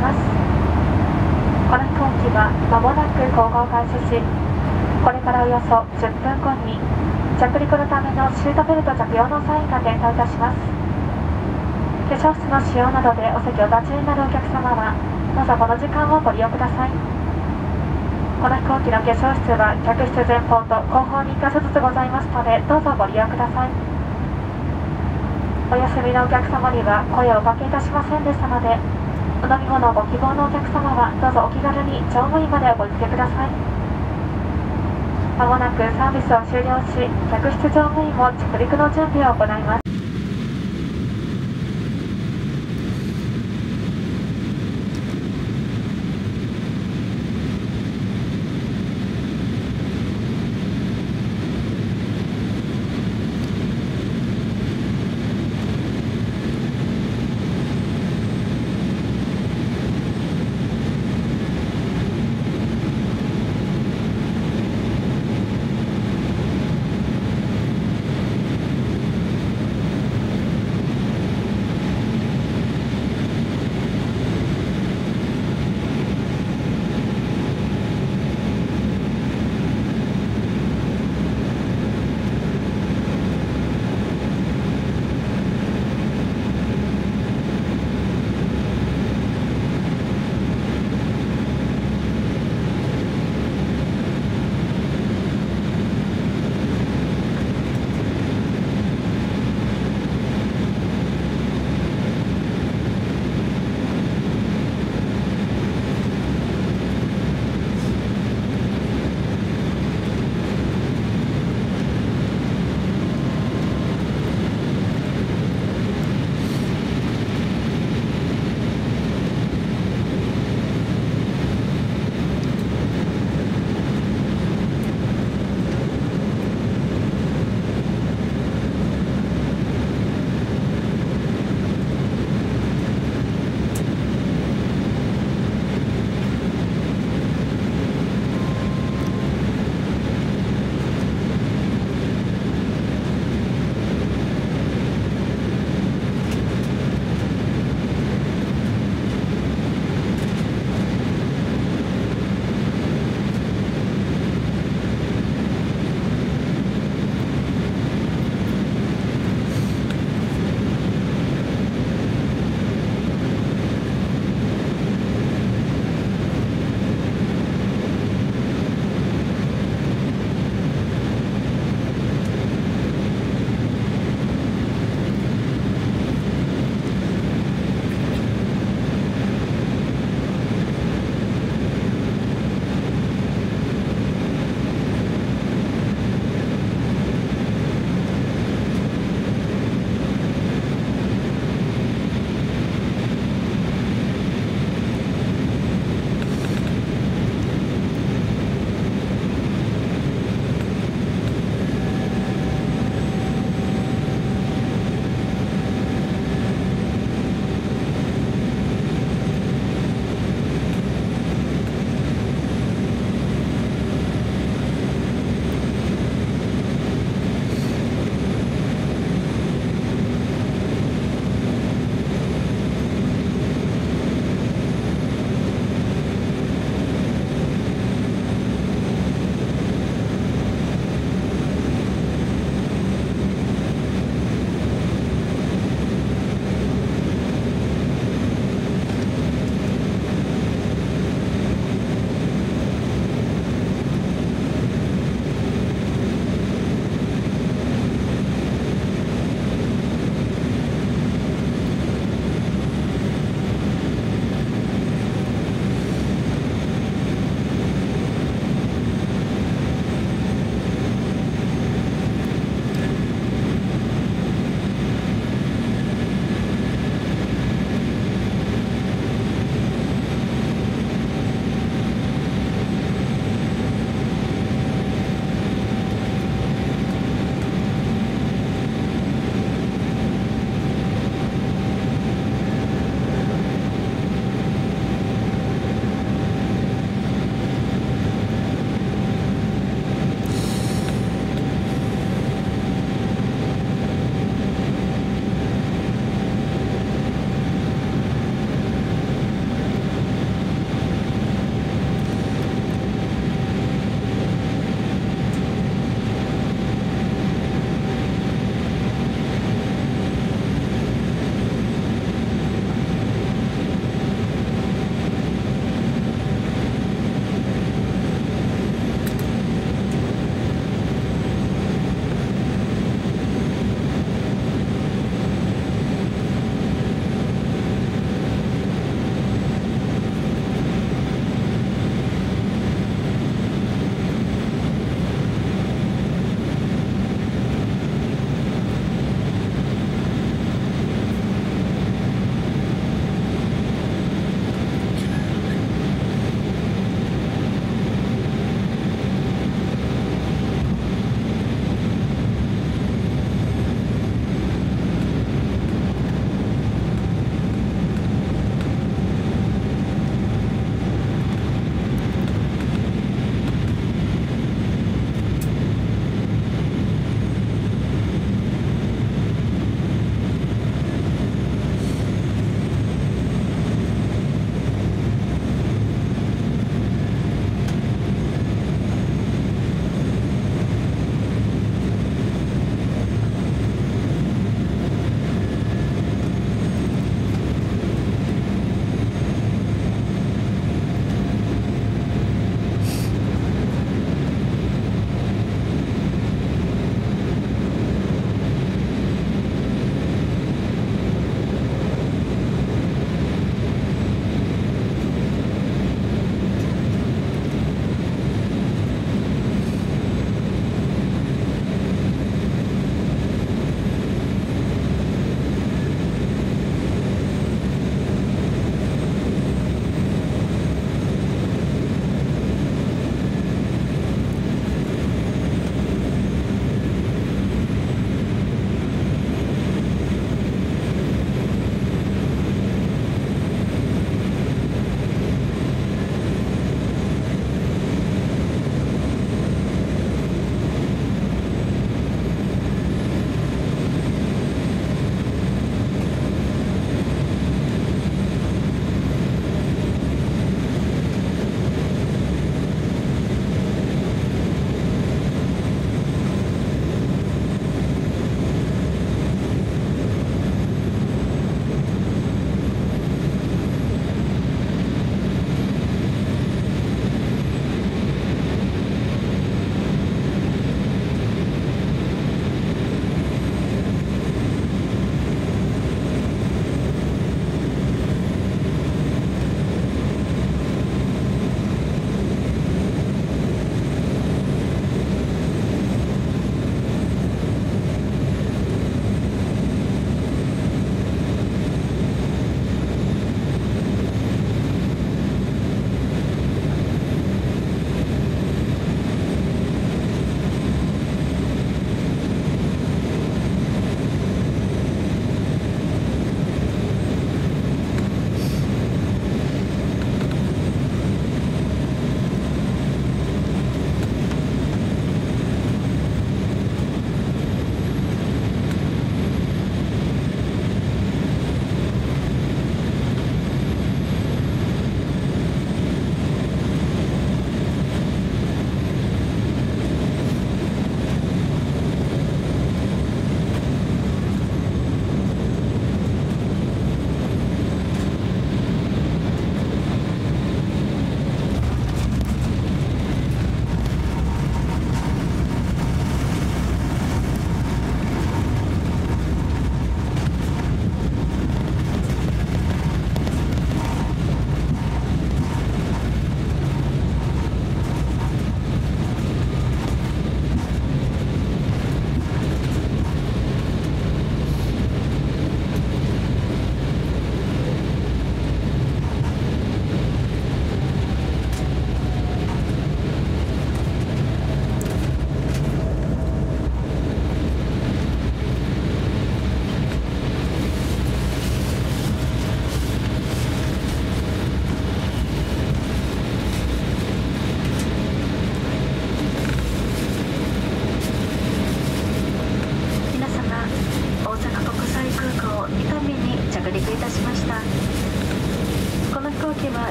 ますこの飛行機はまもなく航行を開始しこれからおよそ10分後に着陸のためのシートベルト着用のサインが点灯いたします。化粧室の使用などでお席をお立ちになるお客様はどうぞこの時間をご利用ください。この飛行機の化粧室は客室前方と後方に1箇所ずつございますのでどうぞご利用ください。お休みのお客様には声をおかけいたしませんでしたのでお飲み物をご希望のお客様はどうぞお気軽に乗務員までおご付けください。まもなくサービスを終了し客室乗務員も着陸の準備を行います。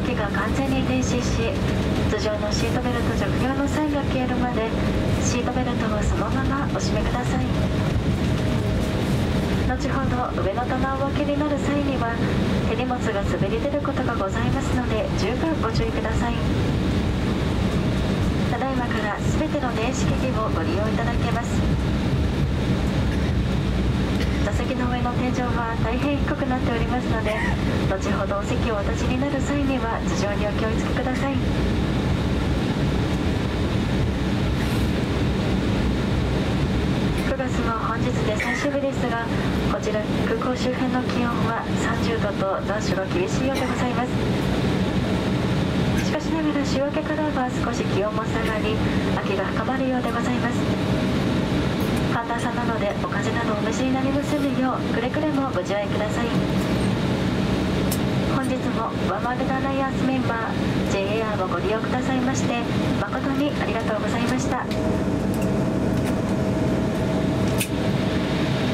飛行機が完全に停止し通常のシートベルト着用のサインが消えるまでシートベルトをそのままお締めください。後ほど上の棚をお開けになる際には手荷物が滑り出ることがございますので十分ご注意ください。ただいまから全ての電子機器をご利用いただけます座席の上の天井は大変低くなっておりますので後ほどお席をお立ちになる際には頭上にお気をつけください。9月の本日で最終日ですがこちら空港周辺の気温は30度と残暑が厳しいようでございます。しかしながら週明けからは少し気温も下がり秋が深まるようでございます。寒暖差なのでお風邪などお召しになりませんようくれぐれもご自愛ください。本日もワンマグダナイアースメンバー JAR をご利用くださいまして誠にありがとうございました。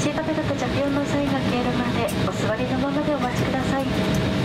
シートベルト着用の際が消えるまでお座りのままでお待ちください。